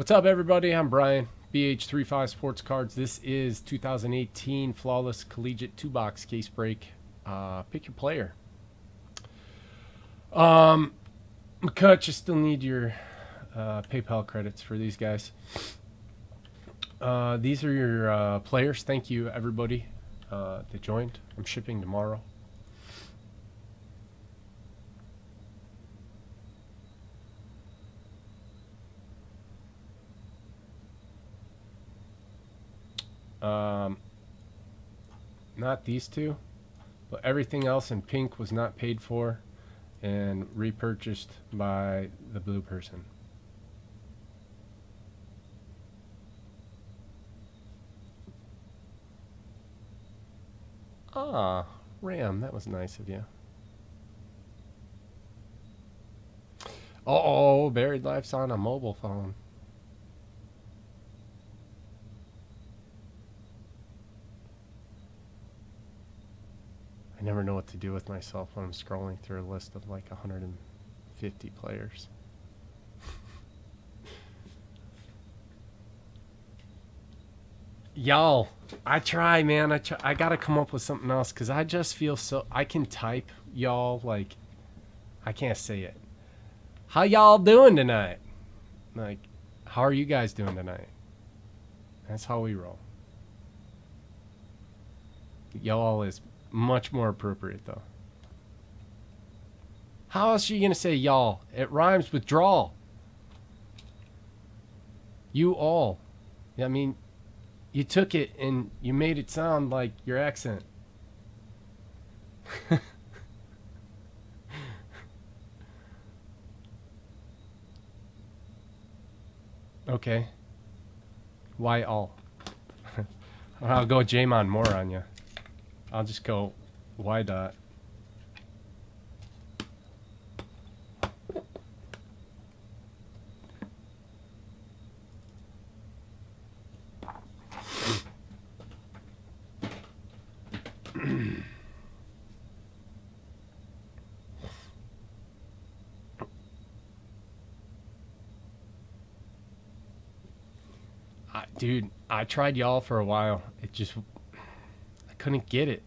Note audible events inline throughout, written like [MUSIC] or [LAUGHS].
What's up, everybody? I'm Brian, BH35 Sports Cards. This is 2018 Flawless Collegiate 2 box case break. Uh, pick your player. Um, McCutch, you still need your uh, PayPal credits for these guys. Uh, these are your uh, players. Thank you, everybody uh, that joined. I'm shipping tomorrow. Um, not these two, but everything else in pink was not paid for and repurchased by the blue person. Ah, Ram, that was nice of you. Uh oh, Buried Life's on a mobile phone. I never know what to do with myself when I'm scrolling through a list of like 150 players. Y'all, I try, man. I try, I gotta come up with something else because I just feel so. I can type, y'all. Like, I can't say it. How y'all doing tonight? Like, how are you guys doing tonight? That's how we roll. Y'all is much more appropriate, though. How else are you to say y'all? It rhymes with draw. You all. I mean, you took it and you made it sound like your accent. [LAUGHS] okay. Why all? [LAUGHS] I'll go Jamon more on you. I'll just go Y dot. Dude, I tried y'all for a while. It just I couldn't get it.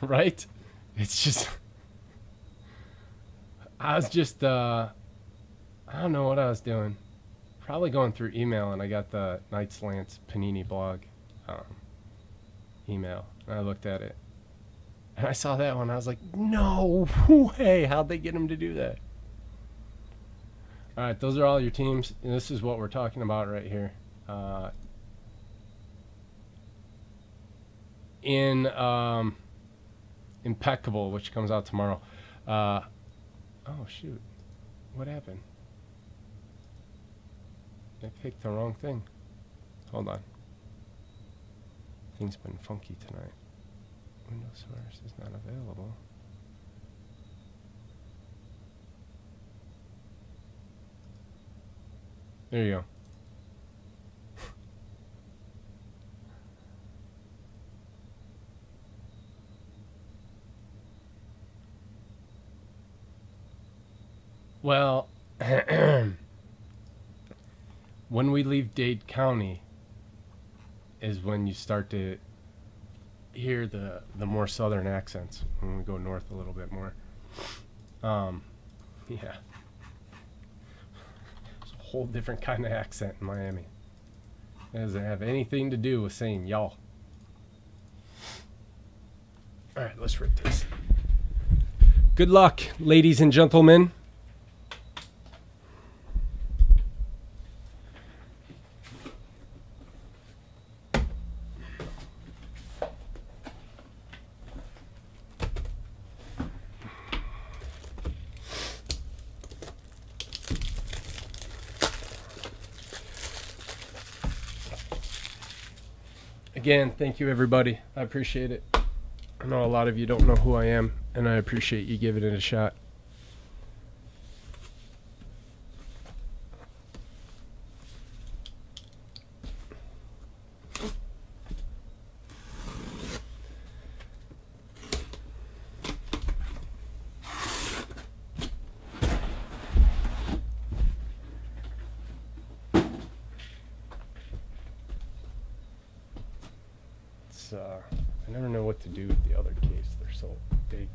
[LAUGHS] right? It's just I was just uh I don't know what I was doing probably going through email and I got the Knights Lance Panini blog um, email. And I looked at it. And I saw that one. I was like, no way. How'd they get him to do that? All right, those are all your teams. And this is what we're talking about right here. Uh, in um, Impeccable, which comes out tomorrow. Uh, oh, shoot. What happened? I picked the wrong thing. Hold on. Things been funky tonight. Windows source is not available. There you go. Well, [CLEARS THROAT] when we leave Dade County is when you start to hear the the more southern accents when we go north a little bit more. Um, [LAUGHS] yeah, it's a whole different kind of accent in Miami. It doesn't have anything to do with saying y'all. All right, let's rip this. Good luck, ladies and gentlemen. Again, thank you everybody. I appreciate it. I know a lot of you don't know who I am, and I appreciate you giving it a shot. Uh, I never know what to do with the other case. They're so big.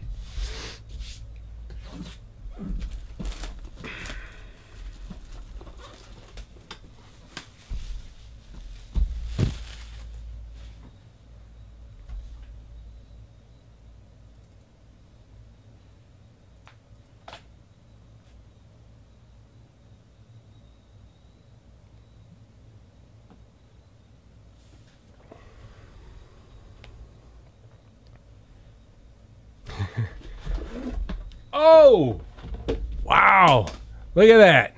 Wow! Look at that.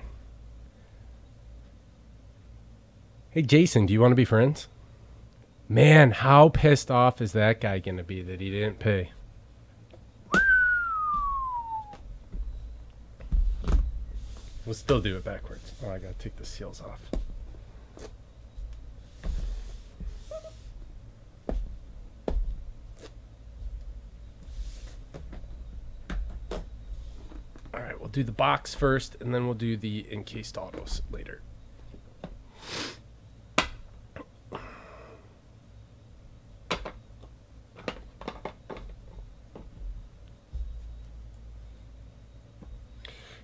Hey, Jason, do you want to be friends? Man, how pissed off is that guy going to be that he didn't pay? We'll still do it backwards. Oh, I got to take the seals off. We'll do the box first, and then we'll do the encased autos later.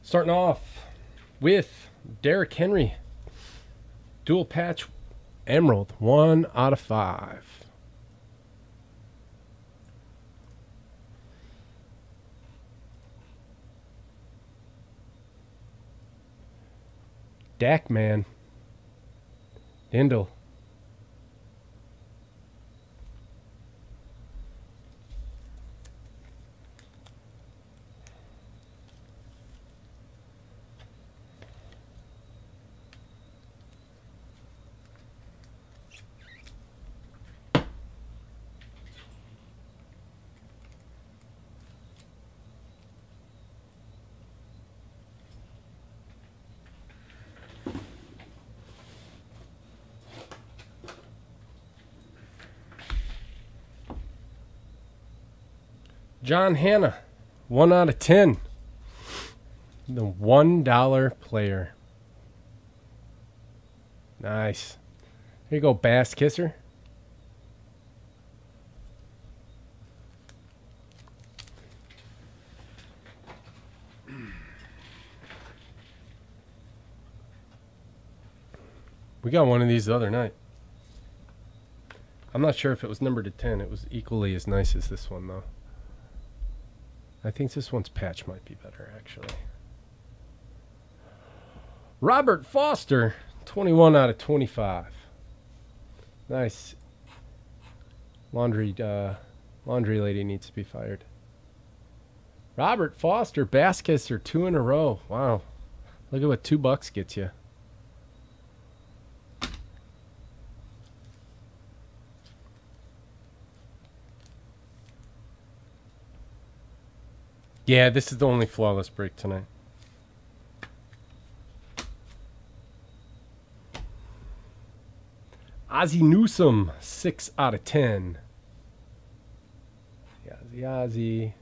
Starting off with Derrick Henry, dual patch emerald, one out of five. Dak man. Dindle. John Hannah, one out of ten. The one dollar player. Nice. Here you go, Bass Kisser. We got one of these the other night. I'm not sure if it was numbered to 10. It was equally as nice as this one, though. I think this one's patch might be better, actually. Robert Foster, 21 out of 25. Nice. Laundry, uh, laundry lady needs to be fired. Robert Foster, bass kisser, two in a row. Wow. Look at what two bucks gets you. Yeah, this is the only flawless break tonight. Ozzie Newsome, 6 out of 10. Ozzy Ozzy.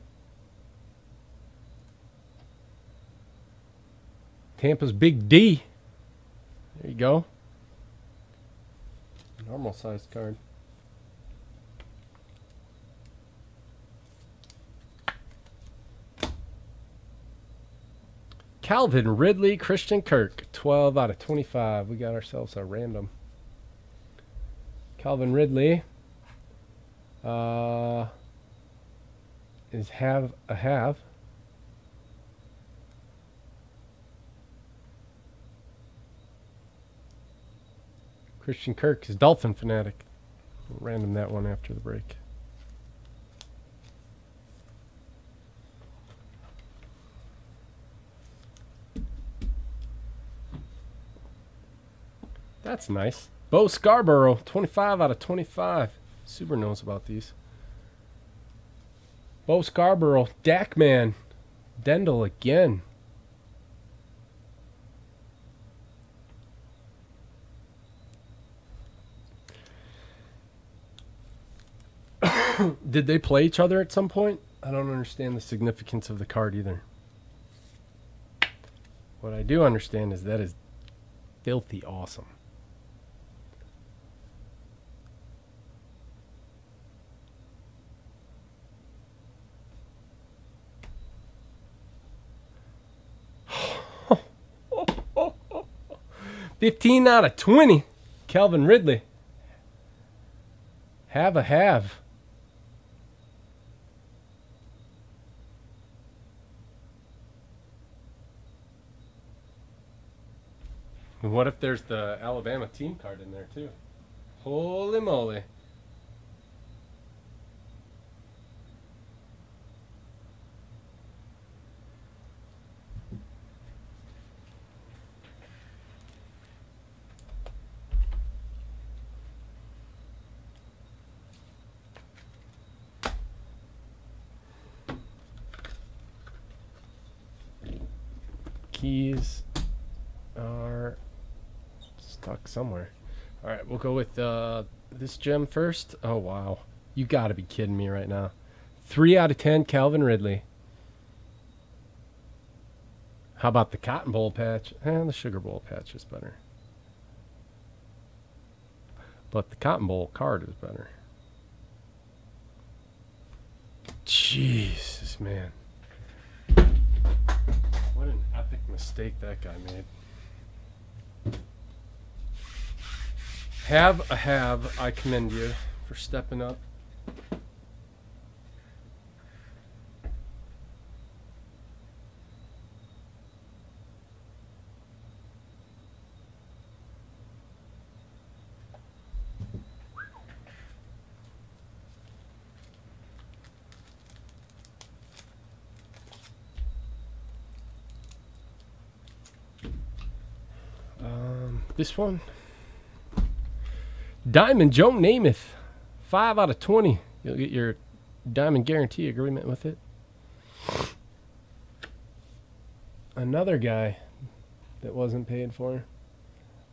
Tampa's Big D. There you go. Normal sized card. Calvin Ridley, Christian Kirk, 12 out of 25. We got ourselves a random. Calvin Ridley uh, is have a have. Christian Kirk is Dolphin fanatic. Random that one after the break. That's nice. Bo Scarborough, 25 out of 25. Super knows about these. Bo Scarborough, Dakman, Dendel again. [COUGHS] Did they play each other at some point? I don't understand the significance of the card either. What I do understand is that is filthy awesome. 15 out of 20. Calvin Ridley. Have a have. What if there's the Alabama team card in there too? Holy moly. Keys are stuck somewhere. All right, we'll go with uh, this gem first. Oh, wow. You got to be kidding me right now. Three out of ten, Calvin Ridley. How about the Cotton Bowl patch? And eh, the Sugar Bowl patch is better. But the Cotton Bowl card is better. Jesus, man. What an epic mistake that guy made. Have a have, I commend you for stepping up. Um, this one. Diamond Joe Namath. 5 out of 20. You'll get your diamond guarantee agreement with it. Another guy that wasn't paid for.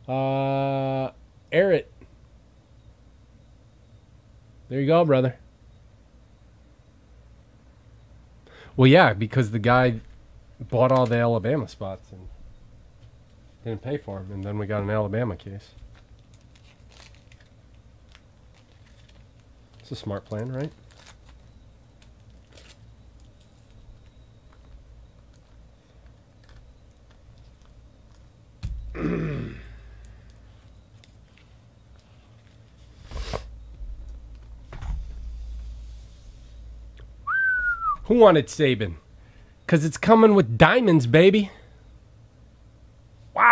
Uh, Errett. There you go, brother. Well, yeah, because the guy bought all the Alabama spots and didn't pay for them, and then we got an Alabama case. It's a smart plan, right? Who wanted Saban? Because it's coming with diamonds, baby.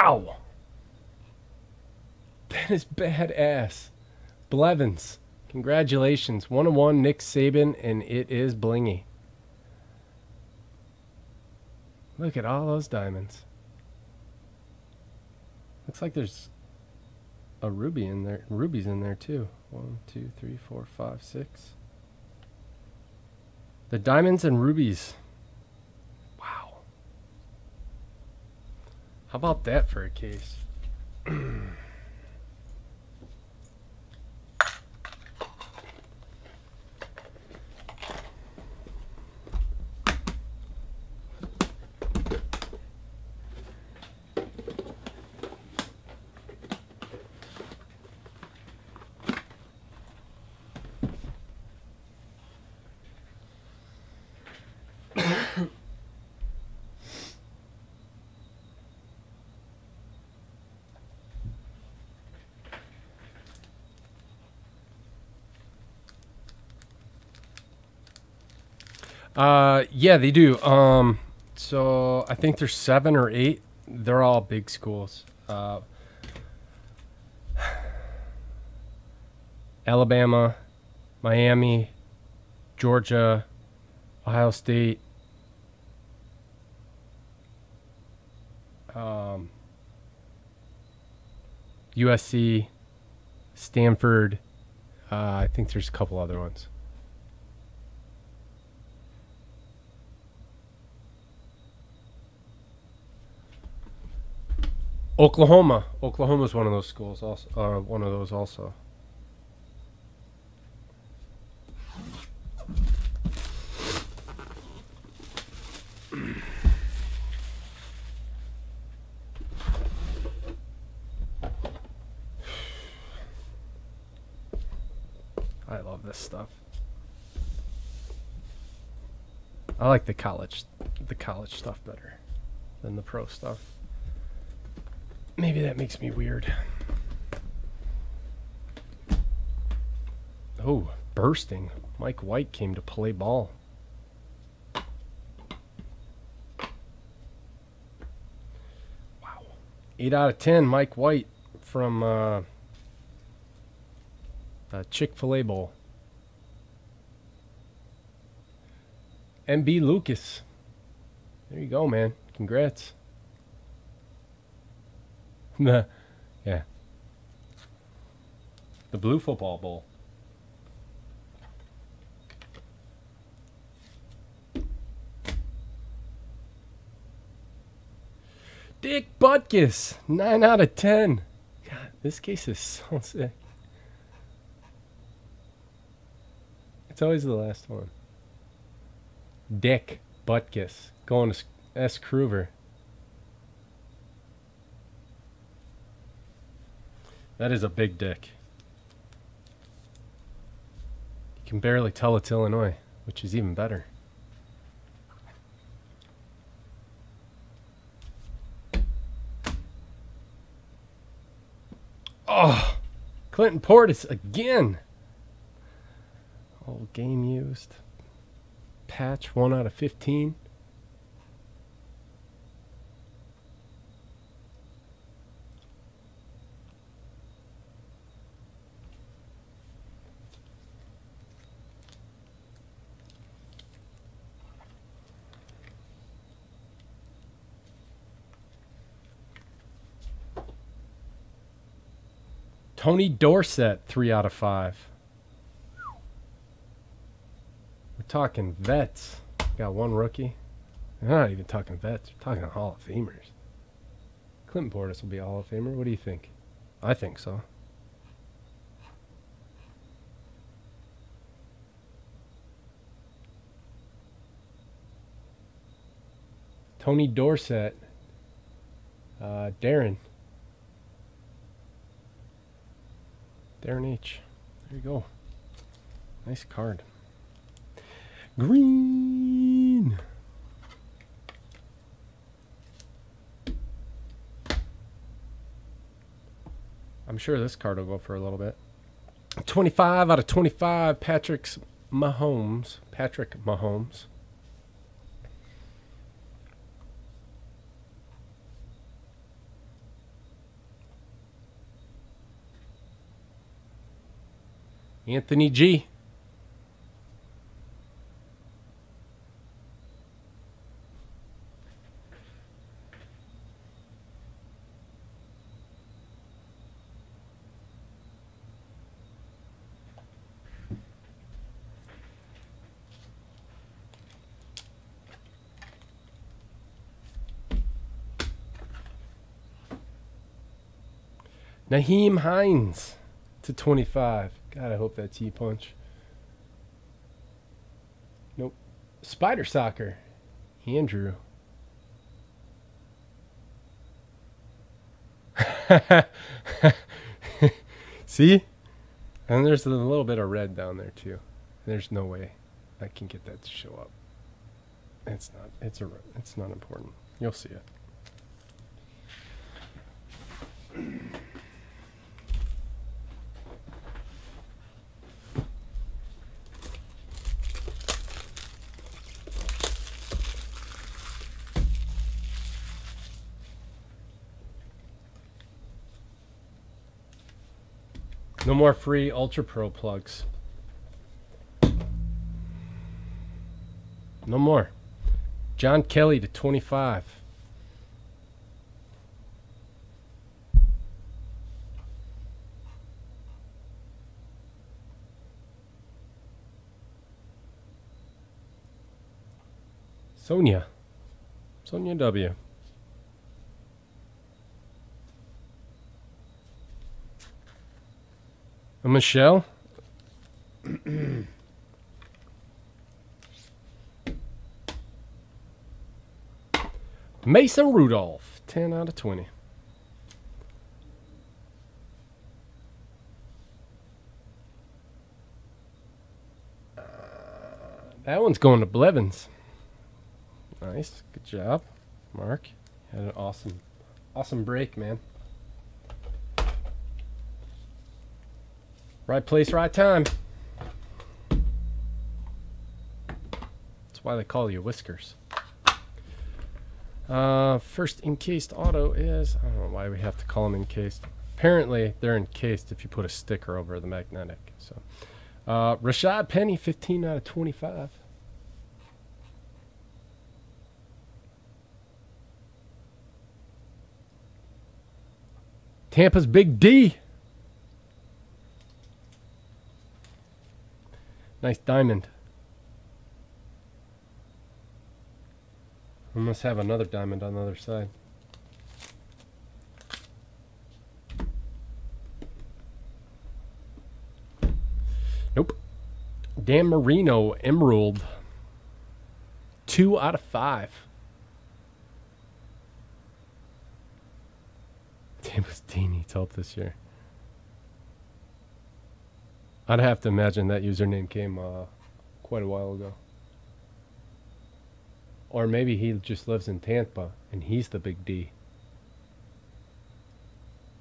Wow. That is badass. Blevins. Congratulations. 101 Nick Saban, and it is blingy. Look at all those diamonds. Looks like there's a ruby in there. Rubies in there too. One, two, three, four, five, six. The diamonds and rubies. Wow. How about that for a case? [CLEARS THROAT] Uh, yeah, they do. Um, so I think there's seven or eight. They're all big schools. Uh, [SIGHS] Alabama, Miami, Georgia, Ohio State, um, USC, Stanford. Uh, I think there's a couple other ones. Oklahoma. Oklahoma is one of those schools also. Uh, one of those also. [SIGHS] I love this stuff. I like the college the college stuff better than the pro stuff. Maybe that makes me weird. Oh, bursting. Mike White came to play ball. Wow. 8 out of 10, Mike White from uh, Chick fil A Bowl. MB Lucas. There you go, man. Congrats. [LAUGHS] yeah. The Blue Football Bowl. Dick Butkus, 9 out of 10. God, this case is [LAUGHS] so sick. It's always the last one. Dick Butkus going to S. Kruger. That is a big dick. You can barely tell it's Illinois, which is even better. Oh, Clinton Portis again. Old game used. Patch, 1 out of 15. Tony Dorsett, three out of five. We're talking vets. Got one rookie. We're not even talking vets. We're talking Hall of Famers. Clinton Portis will be a Hall of Famer. What do you think? I think so. Tony Dorsett. Uh, Darren. Darren H. There you go. Nice card. Green. I'm sure this card will go for a little bit. 25 out of 25, Patrick's Mahomes. Patrick Mahomes. Anthony G. Nyheim Hines to 25. God, I hope that's T punch. Nope. Spider Soccer. Andrew. [LAUGHS] See? And there's a little bit of red down there too. There's no way I can get that to show up. It's not. It's a. It's not important. You'll see it. More free Ultra Pro plugs. No more. John Kelly to 25. Sonia. Sonia W. A Michelle? Mason Rudolph, 10 out of 20. Uh, that one's going to Blevins. Nice. Good job, Mark. Had an awesome, awesome break, man. Right place, right time. That's why they call you Whiskers. Uh, first encased auto is, I don't know why we have to call them encased. Apparently, they're encased if you put a sticker over the magnetic. So, uh, Rashad Penny, 15 out of 25. Tampa's Big D. Nice diamond. We must have another diamond on the other side. Nope. Dan Marino Emerald. Two out of five. Tampa's D needs help this year. I'd have to imagine that username came uh, quite a while ago. Or maybe he just lives in Tampa and he's the big D.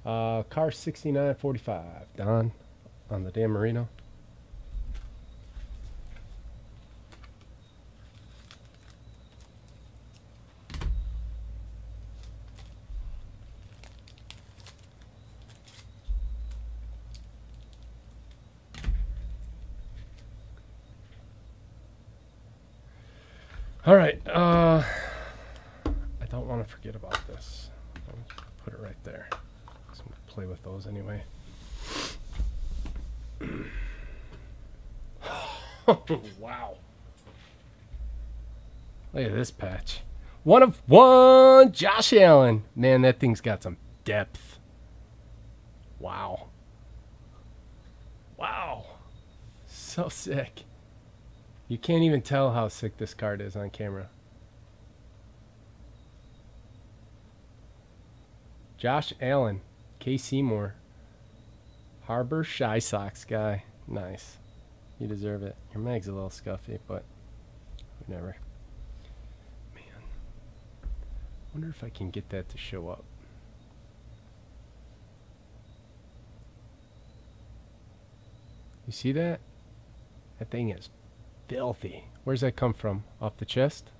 Uh, car 6945. Don on the Dan Marino. All right. Uh, I don't want to forget about this. Put it right there. So I'm play with those anyway. [LAUGHS] wow. Look at this patch. One of one, Josh Allen. Man, that thing's got some depth. Wow. Wow. So sick. You can't even tell how sick this card is on camera. Josh Allen, K. Seymour, Harbor Shy Sox guy. Nice. You deserve it. Your mag's a little scuffy, but whatever. Man. wonder if I can get that to show up. You see that? That thing is filthy. Where's that come from? Off the chest?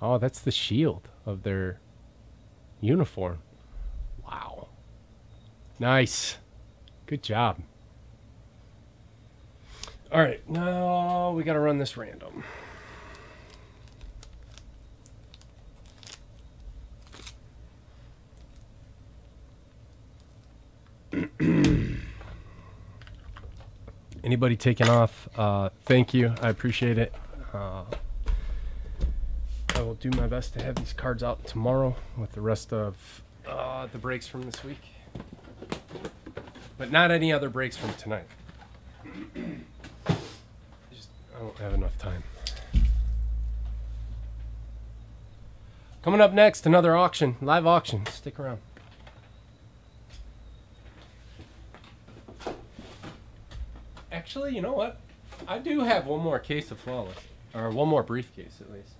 Oh, that's the shield of their uniform. Wow. Nice. Good job. All right, now we got to run this random. Anybody taking off, uh, thank you. I appreciate it. Uh, I will do my best to have these cards out tomorrow with the rest of uh, the breaks from this week. But not any other breaks from tonight. Just, I don't have enough time. Coming up next, another auction, live auction. Stick around. Actually, you know what? I do have one more case of flawless, or one more briefcase at least.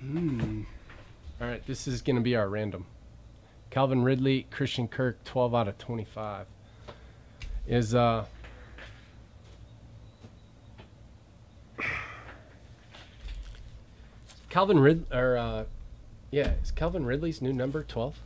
Hmm. All right, this is going to be our random. Calvin Ridley, Christian Kirk, 12 out of 25. Is uh Calvin Rid or uh yeah, is Calvin Ridley's new number 12?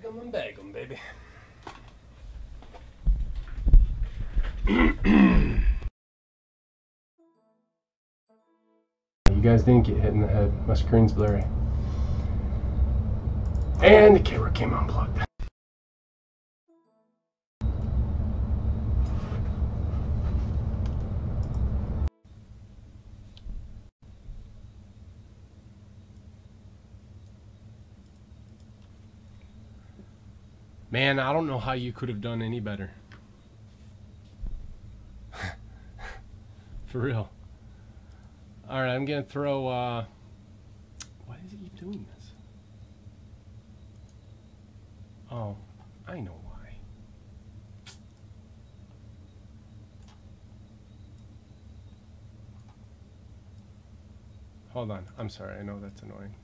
Tag 'em and bag 'em, baby. you guys didn't get hit in the head. My screen's blurry. And the camera came unplugged. Man, I don't know how you could have done any better. For real. All right, I'm gonna throw. Uh, why does he keep doing this? Oh, I know why. Hold on. I'm sorry. I know that's annoying.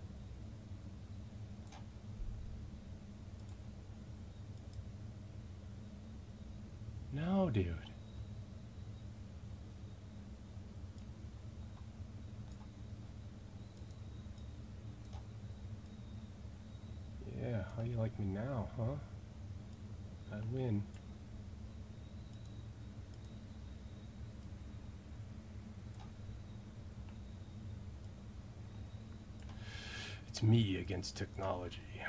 Dude. Yeah, how you like me now, huh? I win. It's me against technology. Yeah,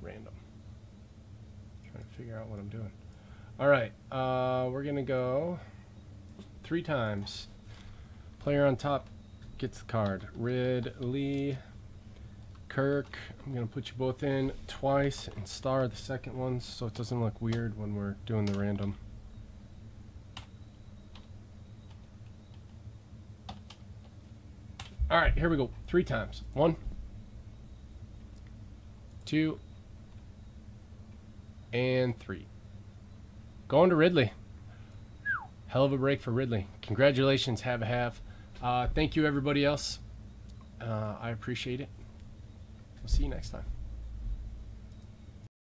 random. Trying to figure out what I'm doing. All right, uh, we're gonna go three times. Player on top gets the card. Ridley, Kirk. I'm gonna put you both in twice and star the second one so it doesn't look weird when we're doing the random. All right, here we go. Three times. One, two, and three. Going to Ridley. Hell of a break for Ridley. Congratulations, have a half. Uh, thank you, everybody else. Uh, I appreciate it. We'll see you next time.